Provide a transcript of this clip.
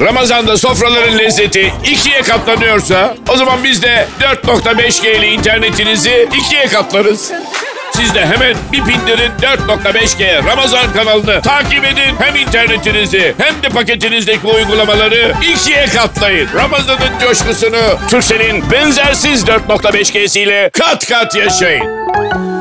Ramazan'da sofraların lezzeti ikiye katlanıyorsa o zaman biz de 4.5G ile internetinizi ikiye katlarız. Siz de hemen bir pindirin 4.5G Ramazan kanalını takip edin. Hem internetinizi hem de paketinizdeki uygulamaları ikiye katlayın. Ramazan'ın coşkusunu Turkcell'in benzersiz 4.5G'siyle kat kat yaşayın.